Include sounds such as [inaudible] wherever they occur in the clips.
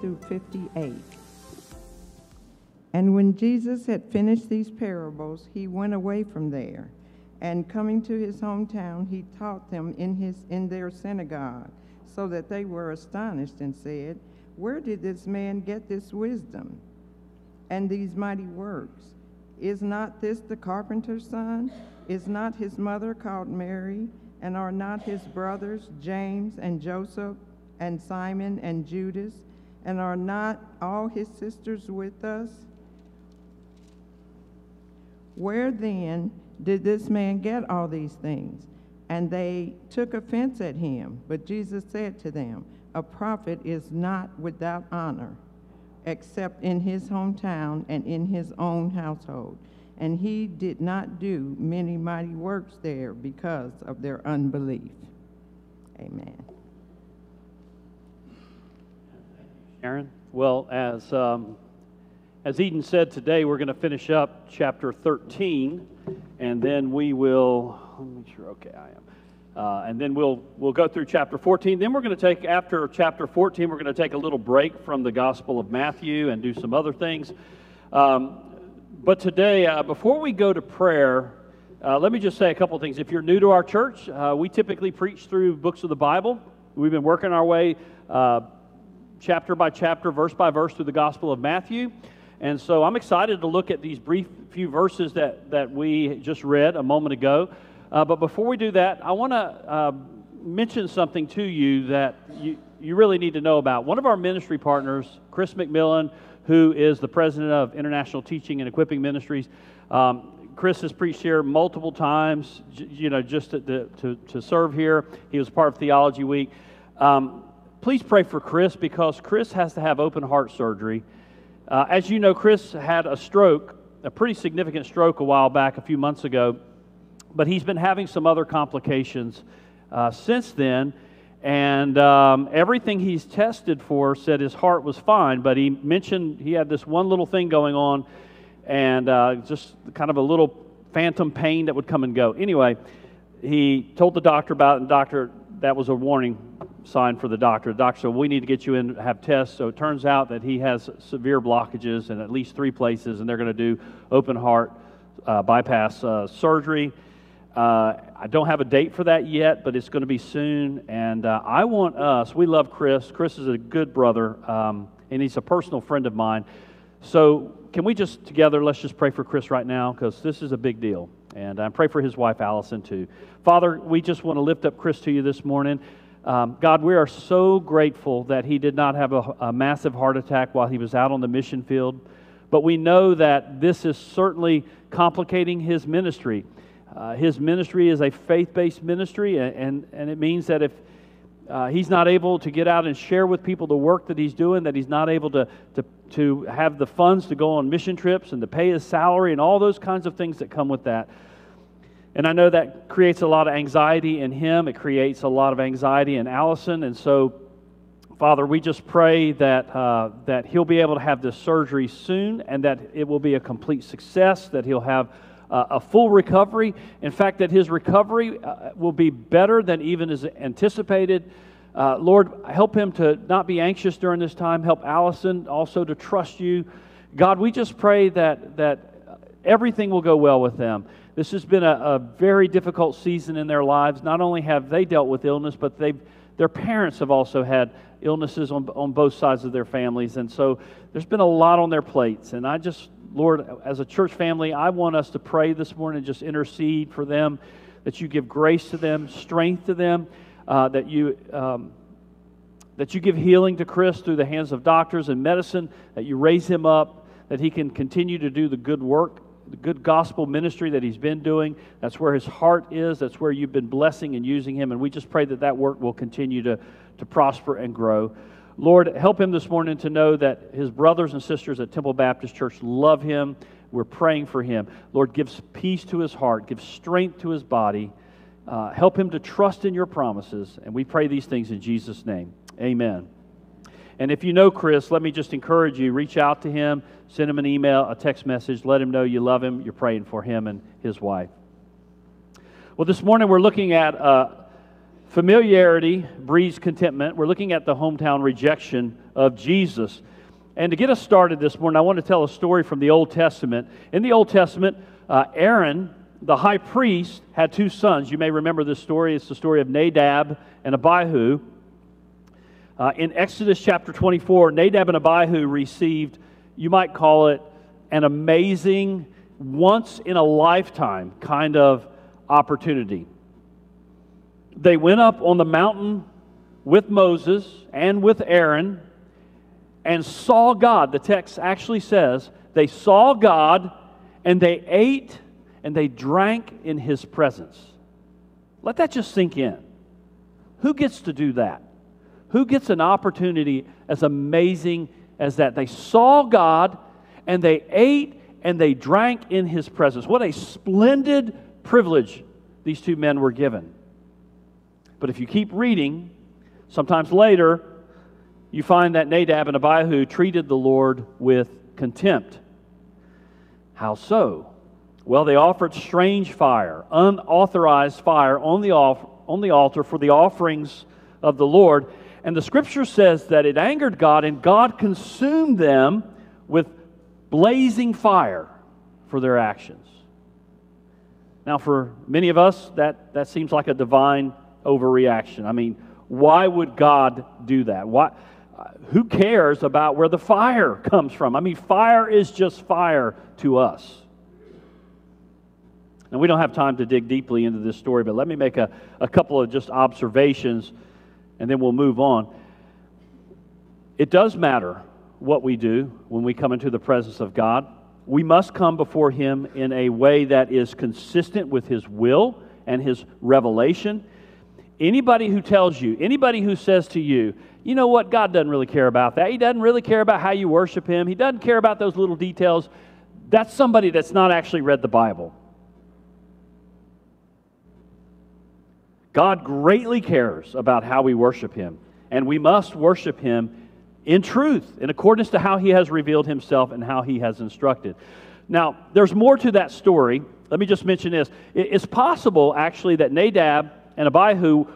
53 through 58. And when Jesus had finished these parables, he went away from there. And coming to his hometown, he taught them in, his, in their synagogue, so that they were astonished and said, Where did this man get this wisdom and these mighty works? Is not this the carpenter's son? Is not his mother called Mary? And are not his brothers James and Joseph and Simon and Judas? And are not all his sisters with us? Where then did this man get all these things? And they took offense at him. But Jesus said to them, A prophet is not without honor, except in his hometown and in his own household. And he did not do many mighty works there because of their unbelief. Amen. Aaron? Well, as, um, as Eden said today, we're going to finish up chapter 13, and then we will, let me sure, okay, I am. Uh, and then we'll, we'll go through chapter 14. Then we're going to take, after chapter 14, we're going to take a little break from the Gospel of Matthew and do some other things. Um, but today, uh, before we go to prayer, uh, let me just say a couple things. If you're new to our church, uh, we typically preach through books of the Bible. We've been working our way uh, chapter by chapter, verse by verse through the Gospel of Matthew. And so I'm excited to look at these brief few verses that, that we just read a moment ago. Uh, but before we do that, I want to uh, mention something to you that you, you really need to know about. One of our ministry partners, Chris McMillan, who is the president of International Teaching and Equipping Ministries. Um, Chris has preached here multiple times, you know, just to, to, to serve here. He was part of Theology Week. Um, please pray for Chris because Chris has to have open heart surgery. Uh, as you know, Chris had a stroke, a pretty significant stroke a while back, a few months ago, but he's been having some other complications uh, since then. And um, everything he's tested for said his heart was fine, but he mentioned he had this one little thing going on and uh, just kind of a little phantom pain that would come and go. Anyway, he told the doctor about it, and doctor, that was a warning sign for the doctor. The doctor said, We need to get you in to have tests. So it turns out that he has severe blockages in at least three places, and they're going to do open heart uh, bypass uh, surgery. Uh, I don't have a date for that yet, but it's going to be soon. And uh, I want us, we love Chris. Chris is a good brother, um, and he's a personal friend of mine. So, can we just together, let's just pray for Chris right now, because this is a big deal. And I pray for his wife, Allison, too. Father, we just want to lift up Chris to you this morning. Um, God, we are so grateful that he did not have a, a massive heart attack while he was out on the mission field. But we know that this is certainly complicating his ministry. Uh, his ministry is a faith based ministry, and, and, and, it means that if uh, he's not able to get out and share with people the work that he's doing, that he's not able to, to, to have the funds to go on mission trips and to pay his salary and all those kinds of things that come with that. And I know that creates a lot of anxiety in him. It creates a lot of anxiety in Allison. And so, Father, we just pray that, uh, that he'll be able to have this surgery soon and that it will be a complete success, that he'll have uh, a full recovery. In fact, that his recovery uh, will be better than even is anticipated. Uh, Lord, help him to not be anxious during this time. Help Allison also to trust you. God, we just pray that, that everything will go well with them. This has been a, a very difficult season in their lives. Not only have they dealt with illness, but they've, their parents have also had illnesses on, on both sides of their families. And so there's been a lot on their plates. And I just Lord, as a church family, I want us to pray this morning and just intercede for them, that you give grace to them, strength to them, uh, that you. Um, that you give healing to Chris through the hands of doctors and medicine, that you raise him up, that he can continue to do the good work, the good gospel ministry that he's been doing. That's where his heart is. That's where you've been blessing and using him. And we just pray that that work will continue to, to prosper and grow. Lord, help him this morning to know that his brothers and sisters at Temple Baptist Church love him. We're praying for him. Lord, give peace to his heart, give strength to his body. Uh, help him to trust in your promises. And we pray these things in Jesus' name. Amen. And if you know Chris, let me just encourage you reach out to him, send him an email, a text message, let him know you love him, you're praying for him and his wife. Well, this morning we're looking at. Uh, Familiarity breeds contentment. We're looking at the hometown rejection of Jesus. And to get us started this morning, I want to tell a story from the Old Testament. In the Old Testament, uh, Aaron, the high priest, had two sons. You may remember this story. It's the story of Nadab and Abihu. Uh, in Exodus chapter 24, Nadab and Abihu received, you might call it, an amazing, once in a lifetime kind of opportunity. They went up on the mountain with Moses and with Aaron and saw God. The text actually says they saw God and they ate and they drank in his presence. Let that just sink in. Who gets to do that? Who gets an opportunity as amazing as that? They saw God and they ate and they drank in his presence. What a splendid privilege these two men were given. But if you keep reading, sometimes later, you find that Nadab and Abihu treated the Lord with contempt. How so? Well, they offered strange fire, unauthorized fire on the, off, on the altar for the offerings of the Lord. And the scripture says that it angered God, and God consumed them with blazing fire for their actions. Now, for many of us, that, that seems like a divine overreaction. I mean, why would God do that? Why, uh, who cares about where the fire comes from? I mean, fire is just fire to us. And we don't have time to dig deeply into this story, but let me make a, a couple of just observations and then we'll move on. It does matter what we do when we come into the presence of God. We must come before Him in a way that is consistent with His will and His revelation. Anybody who tells you, anybody who says to you, you know what, God doesn't really care about that. He doesn't really care about how you worship Him. He doesn't care about those little details. That's somebody that's not actually read the Bible. God greatly cares about how we worship Him, and we must worship Him in truth, in accordance to how He has revealed Himself and how He has instructed. Now, there's more to that story. Let me just mention this. It's possible, actually, that Nadab and Abihu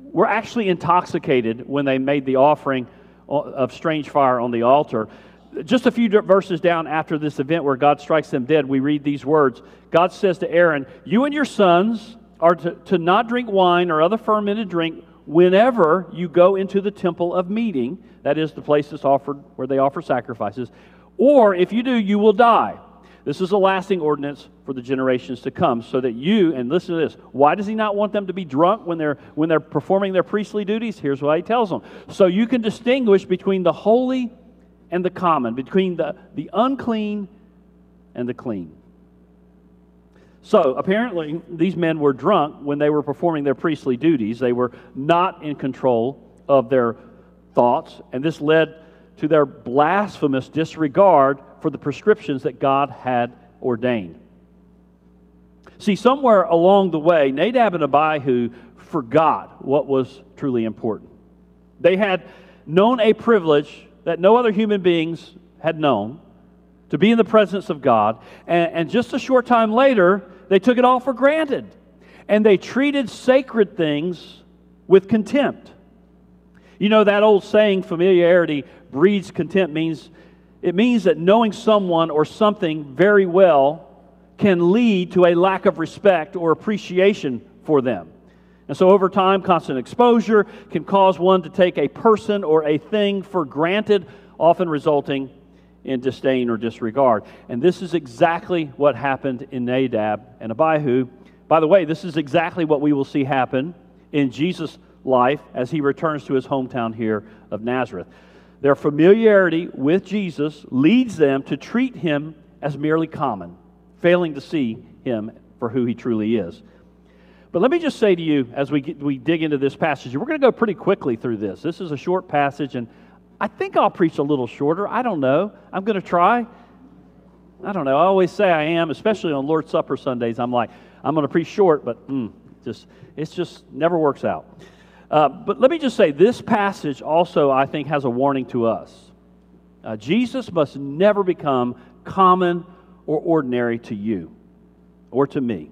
were actually intoxicated when they made the offering of strange fire on the altar. Just a few verses down after this event where God strikes them dead, we read these words God says to Aaron, You and your sons are to, to not drink wine or other fermented drink whenever you go into the temple of meeting, that is the place that's offered where they offer sacrifices, or if you do, you will die. This is a lasting ordinance for the generations to come, so that you, and listen to this, why does he not want them to be drunk when they're, when they're performing their priestly duties? Here's what he tells them. So you can distinguish between the holy and the common, between the, the unclean and the clean. So apparently, these men were drunk when they were performing their priestly duties. They were not in control of their thoughts, and this led to their blasphemous disregard for the prescriptions that God had ordained. See, somewhere along the way, Nadab and Abihu forgot what was truly important. They had known a privilege that no other human beings had known to be in the presence of God. And, and just a short time later, they took it all for granted. And they treated sacred things with contempt. You know that old saying, familiarity breeds contempt, means it means that knowing someone or something very well can lead to a lack of respect or appreciation for them. And so, over time, constant exposure can cause one to take a person or a thing for granted, often resulting in disdain or disregard. And this is exactly what happened in Nadab and Abihu. By the way, this is exactly what we will see happen in Jesus' life as he returns to his hometown here of Nazareth. Their familiarity with Jesus leads them to treat him as merely common, failing to see him for who he truly is. But let me just say to you as we, get, we dig into this passage, we're going to go pretty quickly through this. This is a short passage, and I think I'll preach a little shorter. I don't know. I'm going to try. I don't know. I always say I am, especially on Lord's Supper Sundays. I'm like, I'm going to preach short, but mm, just it's just never works out. Uh, but let me just say, this passage also, I think, has a warning to us. Uh, Jesus must never become common or ordinary to you or to me.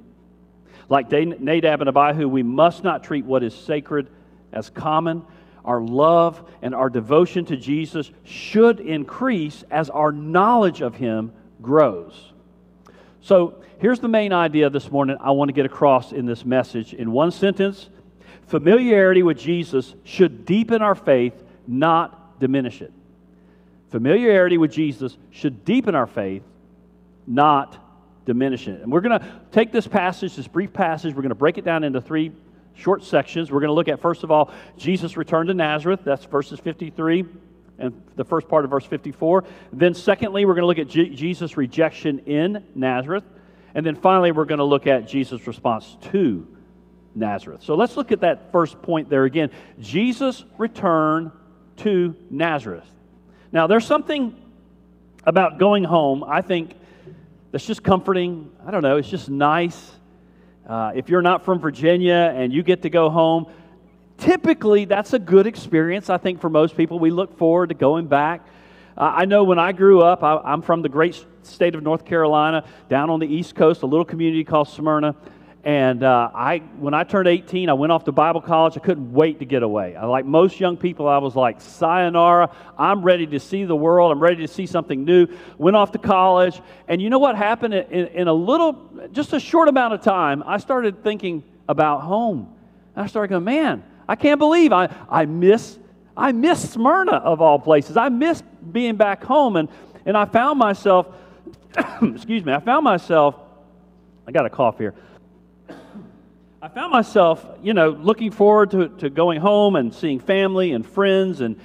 Like Nadab and Abihu, we must not treat what is sacred as common. Our love and our devotion to Jesus should increase as our knowledge of Him grows. So, here's the main idea this morning I want to get across in this message. In one sentence, familiarity with Jesus should deepen our faith, not diminish it. Familiarity with Jesus should deepen our faith, not diminish it. And we're going to take this passage, this brief passage, we're going to break it down into three short sections. We're going to look at, first of all, Jesus returned to Nazareth. That's verses 53 and the first part of verse 54. Then, secondly, we're going to look at G- Jesus' rejection in Nazareth. And then finally, we're going to look at Jesus' response to Nazareth. So let's look at that first point there again. Jesus returned to Nazareth. Now, there's something about going home, I think, that's just comforting. I don't know, it's just nice. Uh, if you're not from Virginia and you get to go home, typically that's a good experience, I think, for most people. We look forward to going back. Uh, I know when I grew up, I, I'm from the great state of North Carolina, down on the East Coast, a little community called Smyrna. And uh, I, when I turned 18, I went off to Bible college. I couldn't wait to get away. I, like most young people, I was like, sayonara. I'm ready to see the world. I'm ready to see something new. Went off to college. And you know what happened? In, in a little, just a short amount of time, I started thinking about home. And I started going, man, I can't believe I, I miss I miss Smyrna of all places. I miss being back home. And, and I found myself, [coughs] excuse me, I found myself, I got a cough here. I found myself, you know, looking forward to, to going home and seeing family and friends and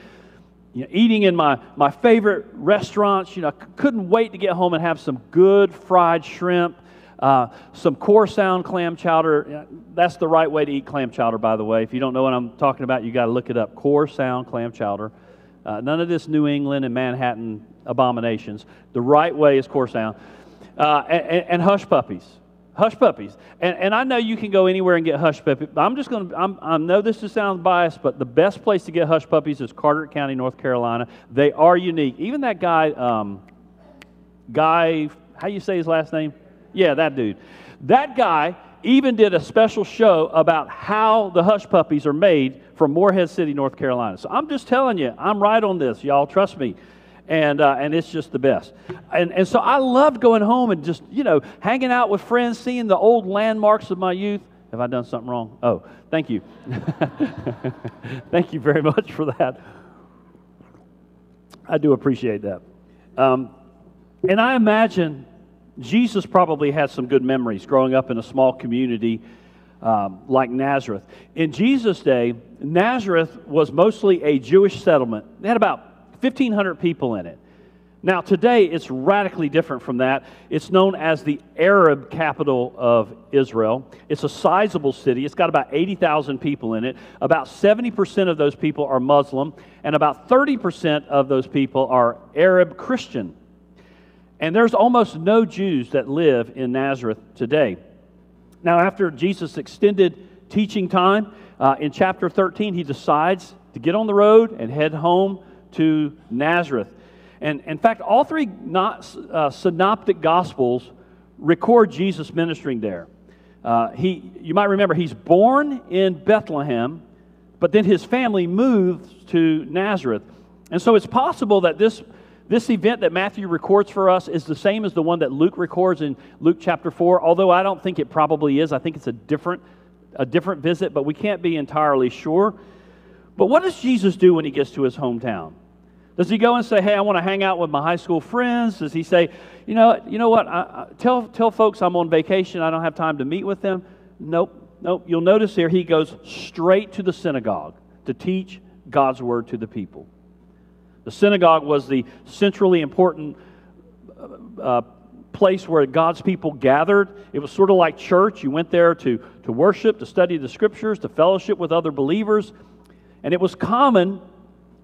you know, eating in my, my favorite restaurants. You know, I couldn't wait to get home and have some good fried shrimp, uh, some core Sound clam chowder. That's the right way to eat clam chowder, by the way. If you don't know what I'm talking about, you got to look it up. Core sound clam chowder. Uh, none of this New England and Manhattan abominations. The right way is core Sound. Uh, and, and hush puppies. Hush puppies. And, and I know you can go anywhere and get hush puppies. I'm just going to, I know this sounds biased, but the best place to get hush puppies is Carteret County, North Carolina. They are unique. Even that guy, um, Guy, how you say his last name? Yeah, that dude. That guy even did a special show about how the hush puppies are made from Morehead City, North Carolina. So I'm just telling you, I'm right on this, y'all. Trust me and uh, and it's just the best. And and so I loved going home and just you know hanging out with friends, seeing the old landmarks of my youth. Have I done something wrong? Oh, thank you, [laughs] thank you very much for that. I do appreciate that. Um, and I imagine Jesus probably had some good memories growing up in a small community. Um, like Nazareth. In Jesus' day, Nazareth was mostly a Jewish settlement. They had about 1,500 people in it. Now, today it's radically different from that. It's known as the Arab capital of Israel. It's a sizable city. It's got about 80,000 people in it. About 70% of those people are Muslim, and about 30% of those people are Arab Christian. And there's almost no Jews that live in Nazareth today. Now, after Jesus' extended teaching time, uh, in chapter 13, he decides to get on the road and head home to Nazareth. And in fact, all three not, uh, synoptic gospels record Jesus ministering there. Uh, he, you might remember, he's born in Bethlehem, but then his family moves to Nazareth. And so it's possible that this, this event that Matthew records for us is the same as the one that Luke records in Luke chapter 4, although I don't think it probably is. I think it's a different, a different visit, but we can't be entirely sure. But what does Jesus do when he gets to his hometown? Does he go and say, "Hey, I want to hang out with my high school friends"? Does he say, "You know, you know what? I, I, tell tell folks I'm on vacation. I don't have time to meet with them." Nope, nope. You'll notice here he goes straight to the synagogue to teach God's word to the people. The synagogue was the centrally important uh, uh place where God's people gathered. It was sort of like church. You went there to, to worship, to study the scriptures, to fellowship with other believers. And it was common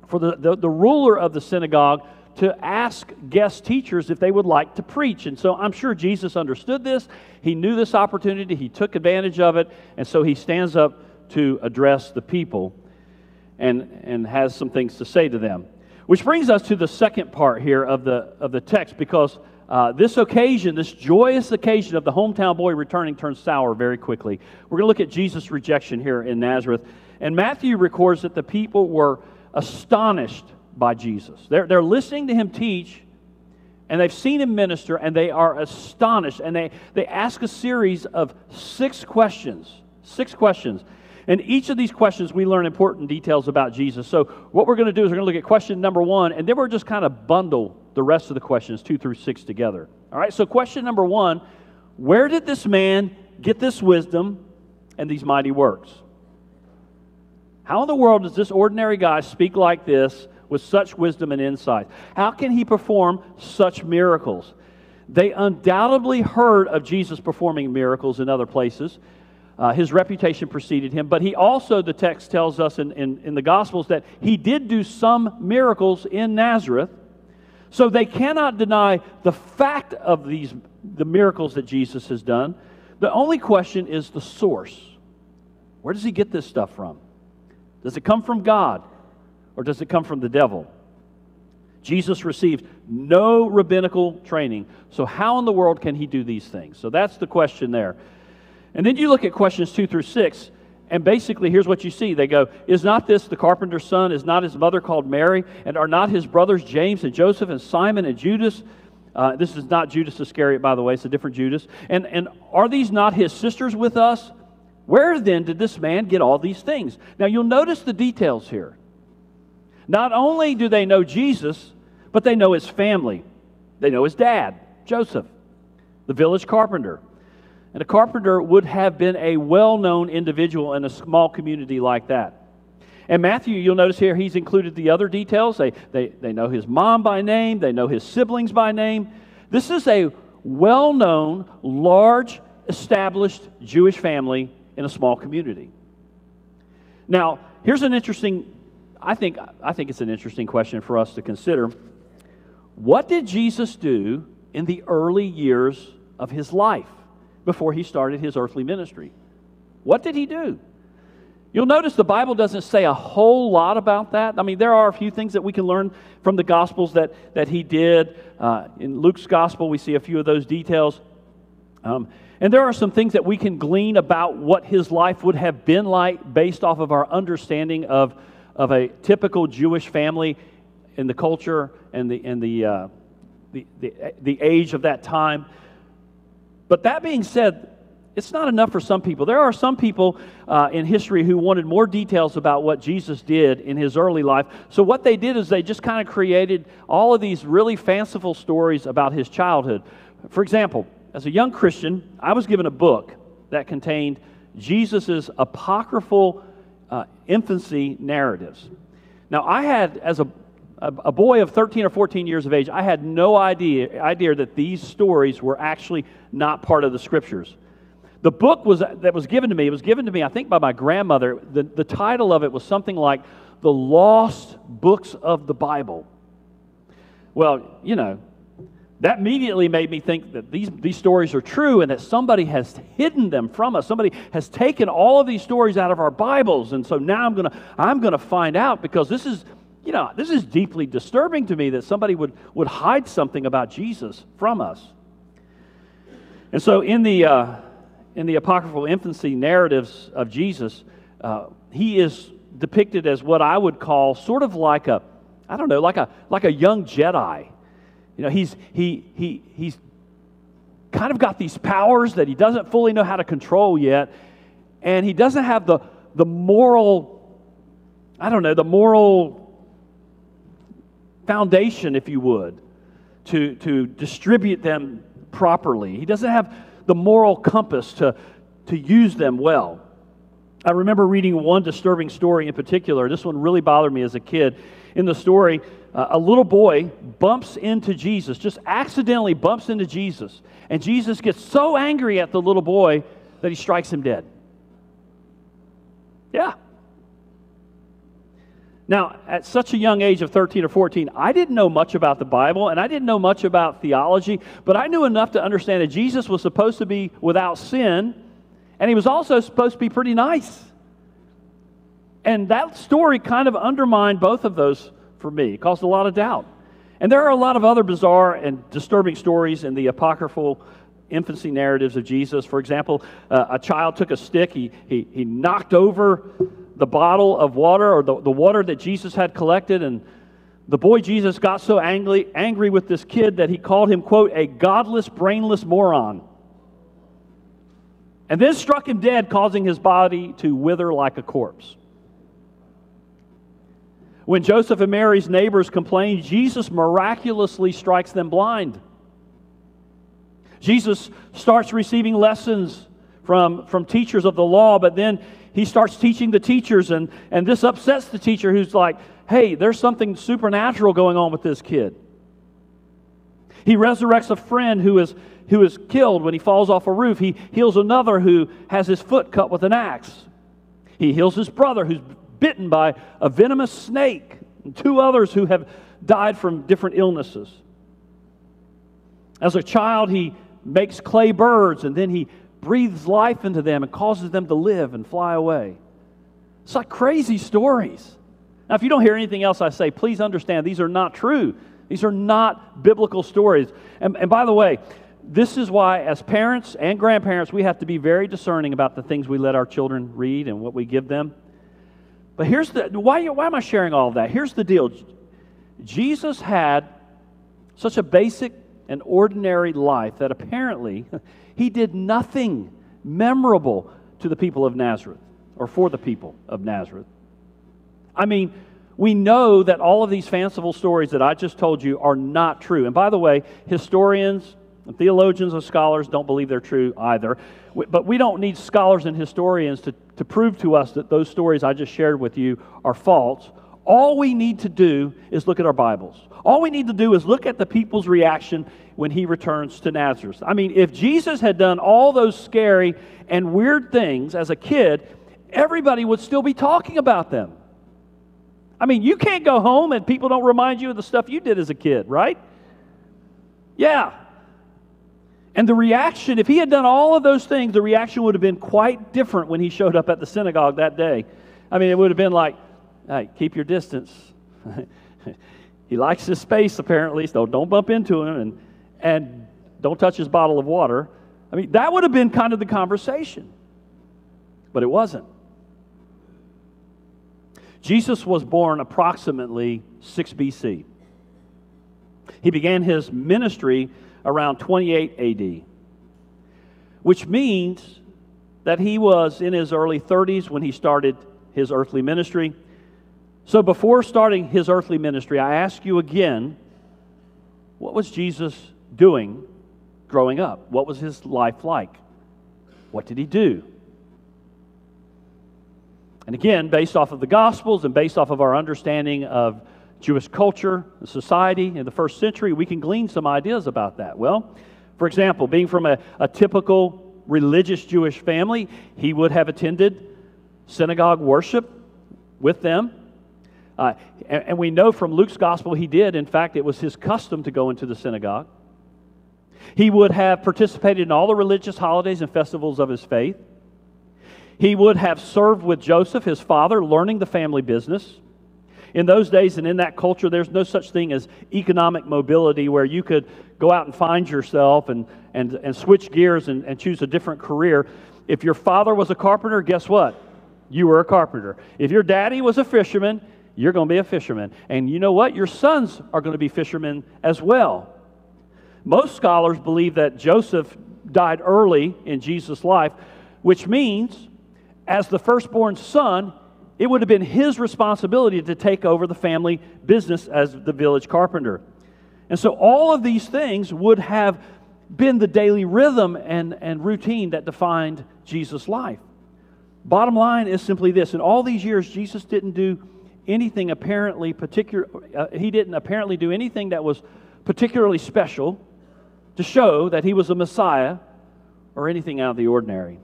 for the, the, the ruler of the synagogue to ask guest teachers if they would like to preach. And so I'm sure Jesus understood this. He knew this opportunity, he took advantage of it, and so he stands up to address the people and, and has some things to say to them. Which brings us to the second part here of the, of the text because uh, this occasion, this joyous occasion of the hometown boy returning, turns sour very quickly. We're going to look at Jesus' rejection here in Nazareth. And Matthew records that the people were astonished by Jesus. They're, they're listening to him teach, and they've seen him minister, and they are astonished. And they, they ask a series of six questions. Six questions. And each of these questions, we learn important details about Jesus. So, what we're going to do is we're going to look at question number one, and then we're just kind of bundle the rest of the questions, two through six, together. All right, so question number one Where did this man get this wisdom and these mighty works? How in the world does this ordinary guy speak like this with such wisdom and insight? How can he perform such miracles? They undoubtedly heard of Jesus performing miracles in other places. Uh, his reputation preceded him, but he also, the text tells us in, in, in the Gospels, that he did do some miracles in Nazareth. So they cannot deny the fact of these the miracles that Jesus has done. The only question is the source. Where does he get this stuff from? Does it come from God or does it come from the devil? Jesus received no rabbinical training. So how in the world can he do these things? So that's the question there. And then you look at questions 2 through 6, and basically here's what you see. They go, Is not this the carpenter's son? Is not his mother called Mary? And are not his brothers James and Joseph and Simon and Judas? Uh, this is not Judas Iscariot, by the way, it's a different Judas. And, and are these not his sisters with us? Where then did this man get all these things? Now you'll notice the details here. Not only do they know Jesus, but they know his family. They know his dad, Joseph, the village carpenter. And a carpenter would have been a well known individual in a small community like that. And Matthew, you'll notice here, he's included the other details. They, they, they know his mom by name, they know his siblings by name. This is a well known, large, established Jewish family in a small community. Now, here's an interesting, I think, I think it's an interesting question for us to consider. What did Jesus do in the early years of his life? before he started his earthly ministry. What did he do? You'll notice the Bible doesn't say a whole lot about that. I mean, there are a few things that we can learn from the Gospels that, that he did. Uh, in Luke's Gospel, we see a few of those details. Um, and there are some things that we can glean about what his life would have been like based off of our understanding of, of a typical Jewish family in the culture and the, and the, uh, the, the, the age of that time. But that being said, it's not enough for some people. There are some people uh, in history who wanted more details about what Jesus did in his early life. So, what they did is they just kind of created all of these really fanciful stories about his childhood. For example, as a young Christian, I was given a book that contained Jesus' apocryphal uh, infancy narratives. Now, I had, as a a, boy of 13 or 14 years of age, I had no idea, idea that these stories were actually not part of the scriptures. The book was, that was given to me, it was given to me, I think, by my grandmother. The, the title of it was something like The Lost Books of the Bible. Well, you know, that immediately made me think that these, these stories are true and that somebody has hidden them from us. Somebody has taken all of these stories out of our Bibles. And so now I'm going to I'm going to find out because this is you know, this is deeply disturbing to me that somebody would, would hide something about Jesus from us. And so, in the, uh, in the apocryphal infancy narratives of Jesus, uh, he is depicted as what I would call sort of like a, I don't know, like a, like a young Jedi. You know, he's, he, he, he's kind of got these powers that he doesn't fully know how to control yet, and he doesn't have the, the moral, I don't know, the moral foundation, if you would, to, to distribute them properly. He doesn't have the moral compass to, to use them well. I remember reading one disturbing story in particular. This one really bothered me as a kid. In the story, uh, a little boy bumps into Jesus, just accidentally bumps into Jesus. And Jesus gets so angry at the little boy that he strikes him dead. Yeah, now, at such a young age of 13 or 14, I didn't know much about the Bible and I didn't know much about theology, but I knew enough to understand that Jesus was supposed to be without sin and he was also supposed to be pretty nice. And that story kind of undermined both of those for me. It caused a lot of doubt. And there are a lot of other bizarre and disturbing stories in the apocryphal infancy narratives of Jesus. For example, uh, a child took a stick, he, he, he knocked over the bottle of water or the, the water that Jesus had collected, and the boy Jesus got so angry, angry with this kid that he called him, quote, a godless, brainless moron. And then struck him dead, causing his body to wither like a corpse. When Joseph and Mary's neighbors complain, Jesus miraculously strikes them blind. Jesus starts receiving lessons from, from teachers of the law, but then he starts teaching the teachers, and, and this upsets the teacher who's like, hey, there's something supernatural going on with this kid. He resurrects a friend who is, who is killed when he falls off a roof. He heals another who has his foot cut with an axe. He heals his brother who's bitten by a venomous snake, and two others who have died from different illnesses. As a child, he makes clay birds and then he breathes life into them and causes them to live and fly away. It's like crazy stories. Now, if you don't hear anything else I say, please understand these are not true. These are not biblical stories. And, and by the way, this is why, as parents and grandparents, we have to be very discerning about the things we let our children read and what we give them. But here's the why, why am I sharing all of that? Here's the deal Jesus had such a basic and ordinary life that apparently [laughs] he did nothing memorable to the people of Nazareth or for the people of Nazareth. I mean, we know that all of these fanciful stories that I just told you are not true. And by the way, historians and theologians and scholars don't believe they're true either. But we don't need scholars and historians to, to prove to us that those stories I just shared with you are false. All we need to do is look at our Bibles. All we need to do is look at the people's reaction when he returns to Nazareth. I mean, if Jesus had done all those scary and weird things as a kid, everybody would still be talking about them. I mean, you can't go home and people don't remind you of the stuff you did as a kid, right? Yeah. And the reaction, if he had done all of those things, the reaction would have been quite different when he showed up at the synagogue that day. I mean, it would have been like, hey, keep your distance. [laughs] he likes his space, apparently, so don't bump into him and, and don't touch his bottle of water. I mean, that would have been kind of the conversation. But it wasn't. Jesus was born approximately 6 BC. He began his ministry around 28 AD, which means that he was in his early 30s when he started his earthly ministry. So before starting his earthly ministry, I ask you again what was Jesus doing growing up? What was his life like? What did he do? And again, based off of the Gospels and based off of our understanding of Jewish culture society in the first century, we can glean some ideas about that. Well, for example, being from a, a typical religious Jewish family, he would have attended synagogue worship with them. Uh, and, and we know from Luke's gospel he did. In fact, it was his custom to go into the synagogue. He would have participated in all the religious holidays and festivals of his faith. He would have served with Joseph, his father, learning the family business. In those days and in that culture, there's no such thing as economic mobility where you could go out and find yourself and, and, and switch gears and, and choose a different career. If your father was a carpenter, guess what? You were a carpenter. If your daddy was a fisherman, you're going to be a fisherman. And you know what? Your sons are going to be fishermen as well. Most scholars believe that Joseph died early in Jesus' life, which means as the firstborn son, it would have been his responsibility to take over the family business as the village carpenter. And so all of these things would have been the daily rhythm and, and routine that defined Jesus' life. Bottom line is simply this in all these years, Jesus didn't do anything apparently particular, uh, he didn't apparently do anything that was particularly special to show that he was a Messiah or anything out of the ordinary.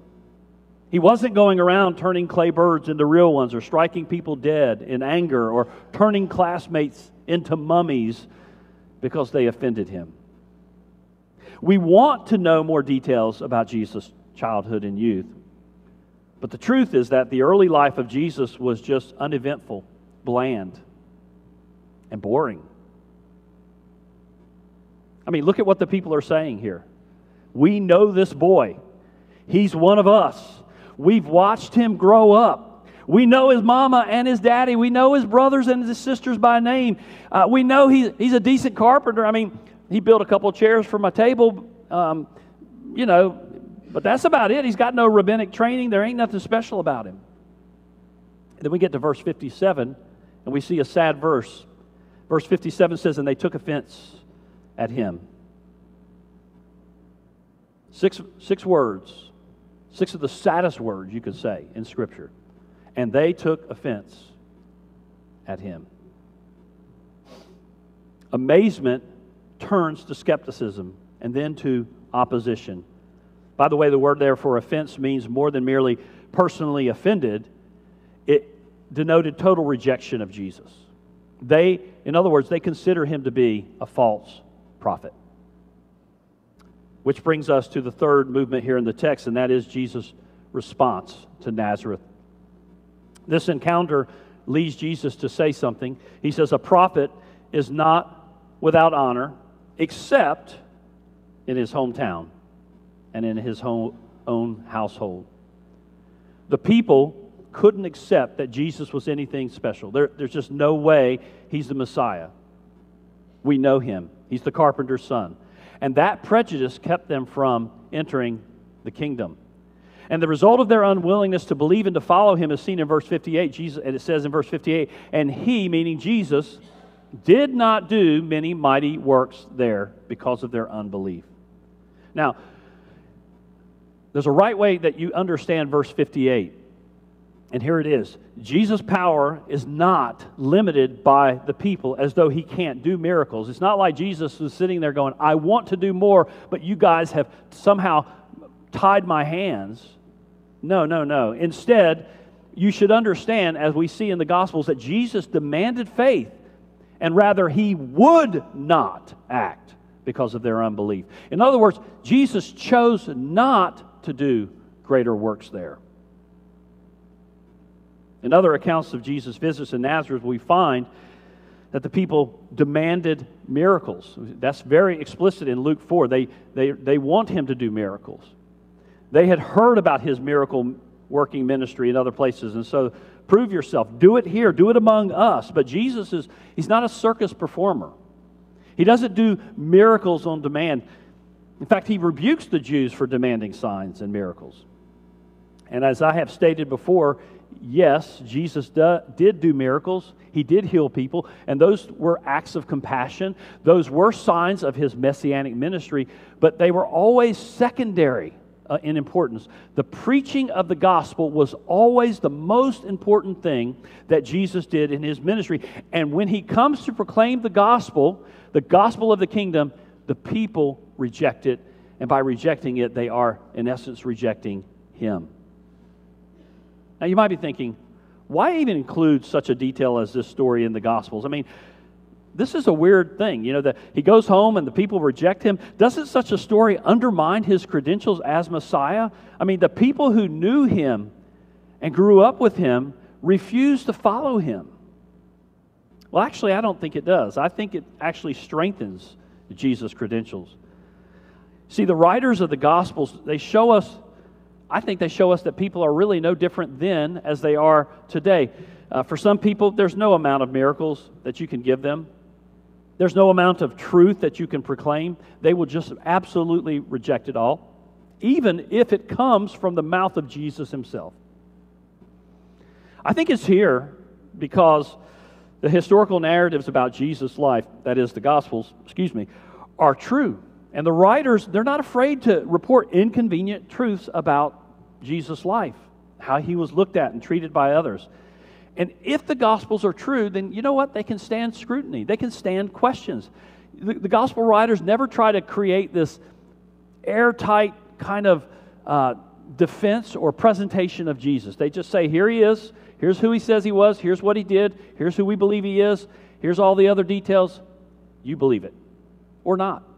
He wasn't going around turning clay birds into real ones or striking people dead in anger or turning classmates into mummies because they offended him. We want to know more details about Jesus' childhood and youth. But the truth is that the early life of Jesus was just uneventful, bland, and boring. I mean, look at what the people are saying here. We know this boy. He's one of us. We've watched him grow up. We know his mama and his daddy. We know his brothers and his sisters by name. Uh, we know he's, he's a decent carpenter. I mean, he built a couple chairs for my table, um, you know, but that's about it. He's got no rabbinic training. There ain't nothing special about him. Then we get to verse 57, and we see a sad verse. Verse 57 says, And they took offense at him. Six, six words, six of the saddest words you could say in Scripture. And they took offense at him. Amazement turns to skepticism and then to opposition. By the way, the word there for offense means more than merely personally offended, it denoted total rejection of Jesus. They, in other words, they consider him to be a false prophet. Which brings us to the third movement here in the text, and that is Jesus' response to Nazareth. This encounter leads Jesus to say something. He says, A prophet is not without honor except in his hometown and in his home, own household. The people couldn't accept that Jesus was anything special. There, there's just no way he's the Messiah. We know him, he's the carpenter's son. And that prejudice kept them from entering the kingdom. And the result of their unwillingness to believe and to follow him is seen in verse 58. Jesus, and it says in verse 58, and he, meaning Jesus, did not do many mighty works there because of their unbelief. Now, there's a right way that you understand verse 58. And here it is Jesus' power is not limited by the people as though he can't do miracles. It's not like Jesus was sitting there going, I want to do more, but you guys have somehow tied my hands. No, no, no. Instead, you should understand, as we see in the Gospels, that Jesus demanded faith, and rather, he would not act because of their unbelief. In other words, Jesus chose not to do greater works there. In other accounts of Jesus' visits in Nazareth, we find that the people demanded miracles. That's very explicit in Luke 4. They, they, they want him to do miracles. They had heard about his miracle working ministry in other places, and so prove yourself. Do it here, do it among us. But Jesus is, he's not a circus performer. He doesn't do miracles on demand. In fact, he rebukes the Jews for demanding signs and miracles. And as I have stated before, yes, Jesus do, did do miracles. He did heal people, and those were acts of compassion. Those were signs of his messianic ministry, but they were always secondary uh, in importance. The preaching of the gospel was always the most important thing that Jesus did in his ministry. And when he comes to proclaim the gospel, the gospel of the kingdom, the people reject it. And by rejecting it, they are, in essence, rejecting him. Now, you might be thinking, why even include such a detail as this story in the Gospels? I mean, this is a weird thing. You know, that he goes home and the people reject him. Doesn't such a story undermine his credentials as Messiah? I mean, the people who knew him and grew up with him refused to follow him. Well, actually, I don't think it does. I think it actually strengthens Jesus' credentials. See, the writers of the Gospels, they show us I think they show us that people are really no different then as they are today. Uh, for some people, there's no amount of miracles that you can give them. There's no amount of truth that you can proclaim. They will just absolutely reject it all, even if it comes from the mouth of Jesus himself. I think it's here because the historical narratives about Jesus' life, that is, the Gospels, excuse me, are true. And the writers, they're not afraid to report inconvenient truths about Jesus' life, how he was looked at and treated by others. And if the Gospels are true, then you know what? They can stand scrutiny, they can stand questions. The, the Gospel writers never try to create this airtight kind of uh, defense or presentation of Jesus. They just say, here he is, here's who he says he was, here's what he did, here's who we believe he is, here's all the other details. You believe it or not.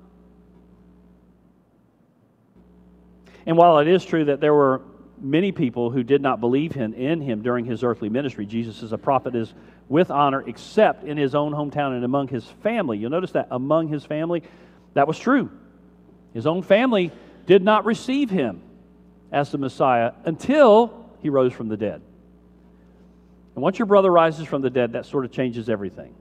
And while it is true that there were many people who did not believe in, in him during his earthly ministry, Jesus is a prophet is with honor except in his own hometown and among his family. You'll notice that among his family. That was true. His own family did not receive him as the Messiah until he rose from the dead. And once your brother rises from the dead, that sort of changes everything.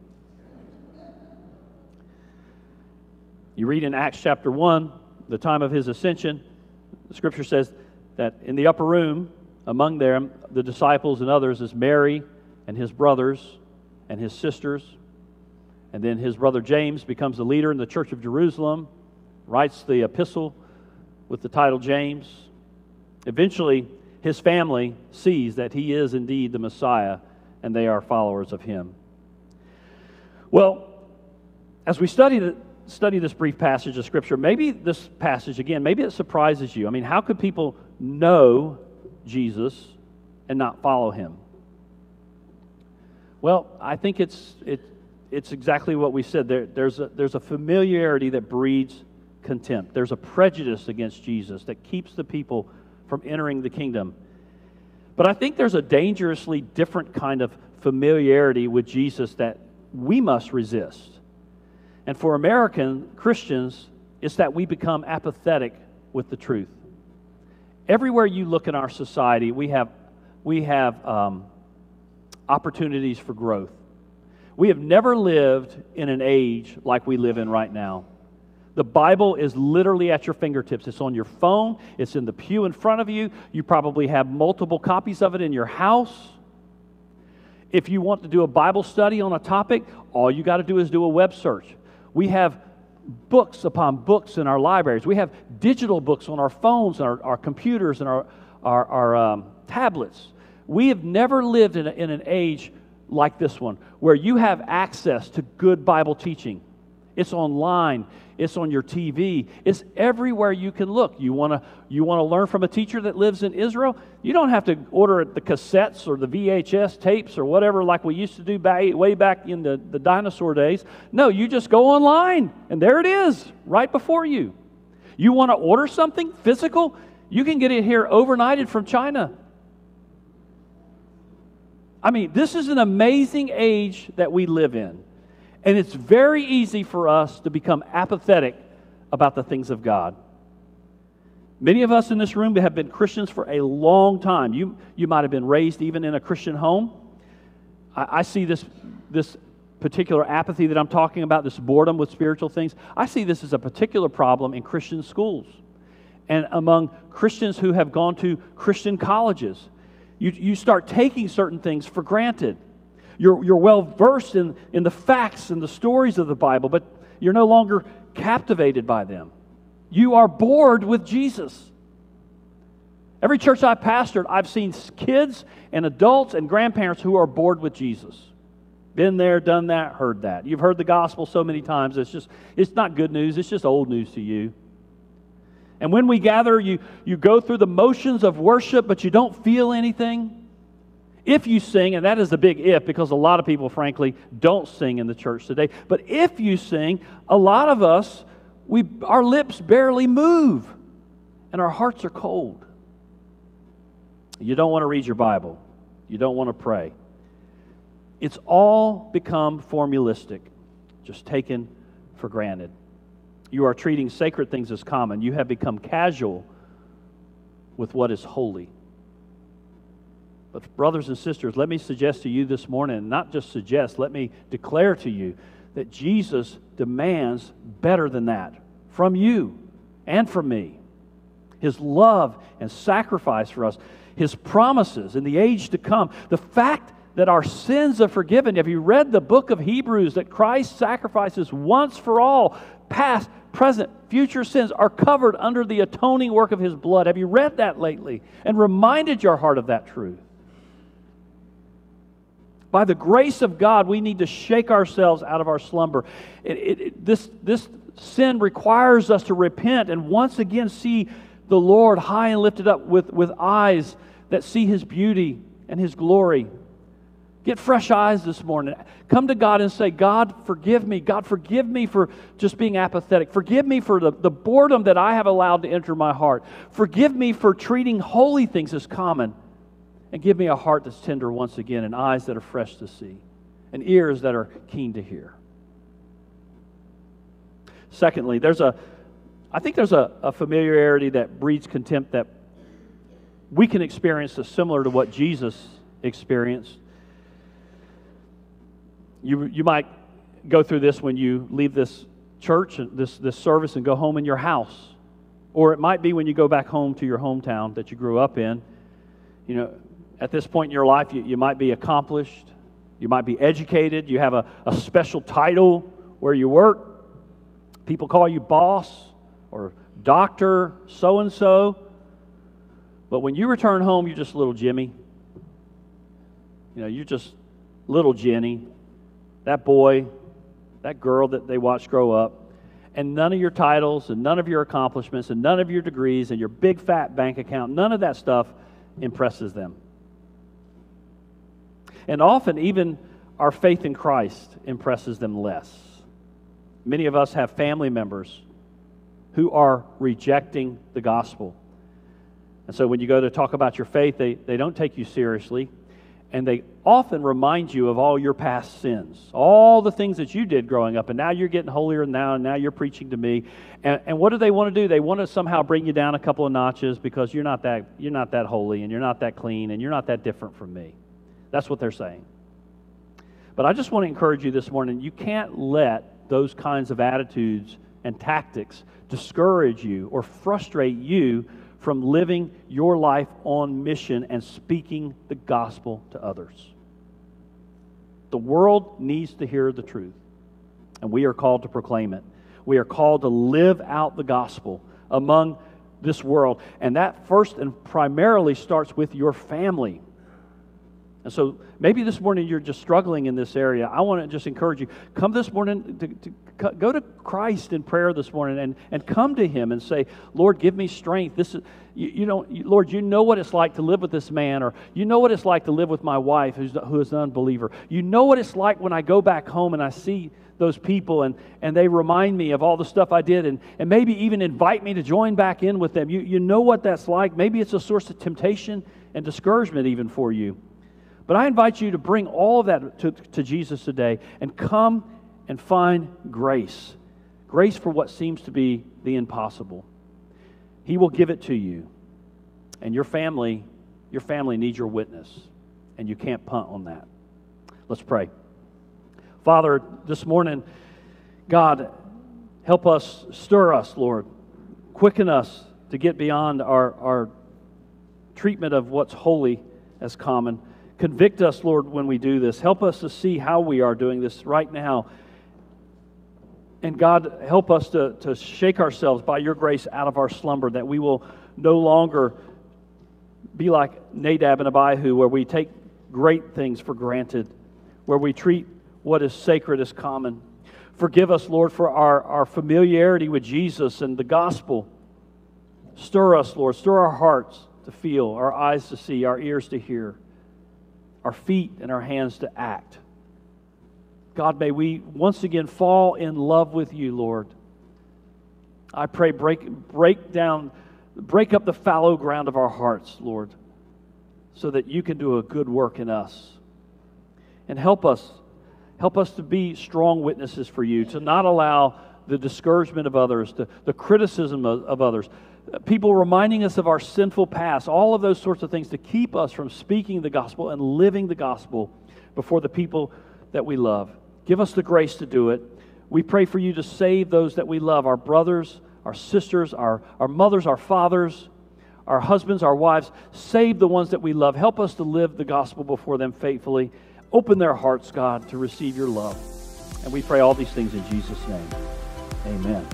You read in Acts chapter 1, the time of his ascension, the scripture says that in the upper room, among them, the disciples and others, is Mary and his brothers and his sisters. And then his brother James becomes the leader in the church of Jerusalem, writes the epistle with the title James. Eventually, his family sees that he is indeed the Messiah and they are followers of him. Well, as we study, study this brief passage of Scripture, maybe this passage, again, maybe it surprises you. I mean, how could people know Jesus and not follow him? Well, I think it's, it, it's exactly what we said. There, there's, a, there's a familiarity that breeds contempt, there's a prejudice against Jesus that keeps the people from entering the kingdom. But I think there's a dangerously different kind of familiarity with Jesus that we must resist. And for American Christians, it's that we become apathetic with the truth. Everywhere you look in our society, we have, we have um, opportunities for growth. We have never lived in an age like we live in right now. The Bible is literally at your fingertips. It's on your phone, it's in the pew in front of you. You probably have multiple copies of it in your house. If you want to do a Bible study on a topic, all you got to do is do a web search. We have books upon books in our libraries. We have digital books on our phones, and our, our computers, and our, our, our um, tablets. We have never lived in, a, in an age like this one where you have access to good Bible teaching. It's online. It's on your TV. It's everywhere you can look. You want to you want to learn from a teacher that lives in Israel? You don't have to order the cassettes or the VHS tapes or whatever like we used to do back, way back in the, the dinosaur days. No, you just go online and there it is right before you. You want to order something physical? You can get it here overnighted from China. I mean, this is an amazing age that we live in. And it's very easy for us to become apathetic about the things of God. Many of us in this room have been Christians for a long time. You, you might have been raised even in a Christian home. I, I see this, this particular apathy that I'm talking about, this boredom with spiritual things. I see this as a particular problem in Christian schools and among Christians who have gone to Christian colleges. You, you start taking certain things for granted. You're, you're well versed in, in the facts and the stories of the Bible, but you're no longer captivated by them. You are bored with Jesus. Every church I've pastored, I've seen kids and adults and grandparents who are bored with Jesus. Been there, done that, heard that. You've heard the gospel so many times, it's just, it's not good news, it's just old news to you. And when we gather, you, you go through the motions of worship, but you don't feel anything. If you sing, and that is a big if because a lot of people, frankly, don't sing in the church today, but if you sing, a lot of us, we, our lips barely move and our hearts are cold. You don't want to read your Bible, you don't want to pray. It's all become formulistic, just taken for granted. You are treating sacred things as common. You have become casual with what is holy. But, brothers and sisters, let me suggest to you this morning, not just suggest, let me declare to you that Jesus demands better than that from you and from me. His love and sacrifice for us, His promises in the age to come, the fact that our sins are forgiven. Have you read the book of Hebrews that Christ sacrifices once for all, past, present, future sins are covered under the atoning work of His blood? Have you read that lately and reminded your heart of that truth? By the grace of God, we need to shake ourselves out of our slumber. It, it, it, this, this sin requires us to repent and once again see the Lord high and lifted up with, with eyes that see His beauty and His glory. Get fresh eyes this morning. Come to God and say, God, forgive me. God, forgive me for just being apathetic. Forgive me for the, the boredom that I have allowed to enter my heart. Forgive me for treating holy things as common. And give me a heart that's tender once again, and eyes that are fresh to see, and ears that are keen to hear. Secondly, there's a, I think there's a, a familiarity that breeds contempt that we can experience that's similar to what Jesus experienced. You, you might go through this when you leave this church, this, this service, and go home in your house. Or it might be when you go back home to your hometown that you grew up in. You know, at this point in your life, you, you might be accomplished, you might be educated, you have a, a special title where you work. People call you boss or doctor, so and so. But when you return home, you're just little Jimmy. You know, you're just little Jenny, that boy, that girl that they watched grow up. And none of your titles and none of your accomplishments and none of your degrees and your big fat bank account, none of that stuff impresses them. And often, even our faith in Christ impresses them less. Many of us have family members who are rejecting the gospel. And so when you go to talk about your faith, they, they don't take you seriously. And they often remind you of all your past sins, all the things that you did growing up. And now you're getting holier now, and now you're preaching to me. And, and what do they want to do? They want to somehow bring you down a couple of notches because you're not, that, you're not that holy, and you're not that clean, and you're not that different from me. That's what they're saying. But I just want to encourage you this morning you can't let those kinds of attitudes and tactics discourage you or frustrate you from living your life on mission and speaking the gospel to others. The world needs to hear the truth, and we are called to proclaim it. We are called to live out the gospel among this world, and that first and primarily starts with your family. And so maybe this morning you're just struggling in this area. I want to just encourage you come this morning, to, to, go to Christ in prayer this morning and, and come to Him and say, Lord, give me strength. This is, you, you know, Lord, you know what it's like to live with this man, or you know what it's like to live with my wife who's, who is an unbeliever. You know what it's like when I go back home and I see those people and, and they remind me of all the stuff I did and, and maybe even invite me to join back in with them. You, you know what that's like. Maybe it's a source of temptation and discouragement even for you. But I invite you to bring all of that to, to Jesus today and come and find grace. Grace for what seems to be the impossible. He will give it to you. And your family, your family needs your witness. And you can't punt on that. Let's pray. Father, this morning, God, help us, stir us, Lord. Quicken us to get beyond our, our treatment of what's holy as common. Convict us, Lord, when we do this. Help us to see how we are doing this right now. And God, help us to, to shake ourselves by your grace out of our slumber, that we will no longer be like Nadab and Abihu, where we take great things for granted, where we treat what is sacred as common. Forgive us, Lord, for our, our familiarity with Jesus and the gospel. Stir us, Lord. Stir our hearts to feel, our eyes to see, our ears to hear our feet and our hands to act. God, may we once again fall in love with you, Lord. I pray, break, break down, break up the fallow ground of our hearts, Lord, so that you can do a good work in us. And help us, help us to be strong witnesses for you, to not allow the discouragement of others, the, the criticism of, of others, people reminding us of our sinful past, all of those sorts of things to keep us from speaking the gospel and living the gospel before the people that we love. Give us the grace to do it. We pray for you to save those that we love our brothers, our sisters, our, our mothers, our fathers, our husbands, our wives. Save the ones that we love. Help us to live the gospel before them faithfully. Open their hearts, God, to receive your love. And we pray all these things in Jesus' name. Amen.